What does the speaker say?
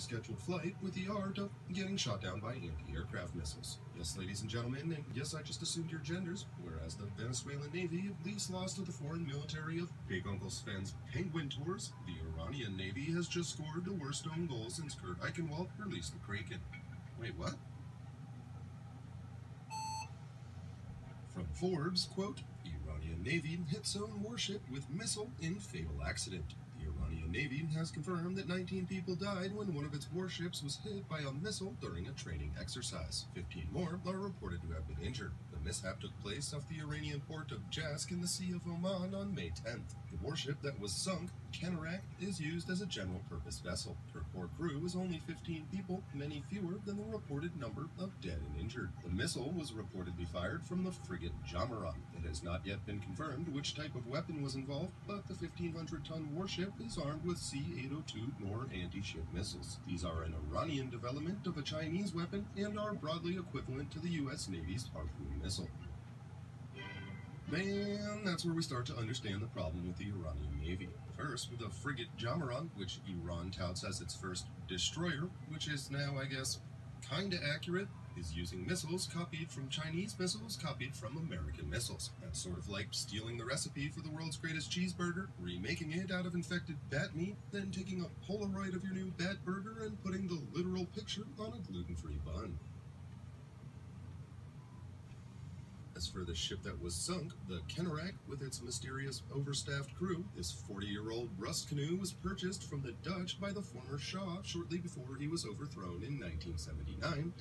scheduled flight with the art of getting shot down by anti-aircraft missiles. Yes, ladies and gentlemen, and yes, I just assumed your genders, whereas the Venezuelan Navy at least lost to the foreign military of Big Uncle Sven's Penguin Tours, the Iranian Navy has just scored the worst own goal since Kurt Eichenwald released the Kraken. Wait, what? From Forbes, quote, Iranian Navy hits own warship with missile in fatal accident. Navy has confirmed that 19 people died when one of its warships was hit by a missile during a training exercise. 15 more are reported to have been injured. The mishap took place off the Iranian port of Jask in the Sea of Oman on May 10th. The warship that was sunk, Konarak, is used as a general purpose vessel. Her core crew is only 15 people, many fewer than the reported number of dead and injured. The missile was reportedly fired from the frigate Jamaran. It has not yet been confirmed which type of weapon was involved, but the 1,500 ton warship is armed with C 802 Noor anti ship missiles. These are an Iranian development of a Chinese weapon and are broadly equivalent to the U.S. Navy's Harpoon missile. Then that's where we start to understand the problem with the Iranian Navy. The frigate Jamaran, which Iran touts as its first destroyer, which is now, I guess, kinda accurate, is using missiles copied from Chinese missiles copied from American missiles. That's sort of like stealing the recipe for the world's greatest cheeseburger, remaking it out of infected bat meat, then taking a Polaroid of your new bat burger and putting the literal picture on a gluten-free bun. As for the ship that was sunk, the Konarak, with its mysterious overstaffed crew, this 40 year old rust canoe was purchased from the Dutch by the former Shah shortly before he was overthrown in 1979.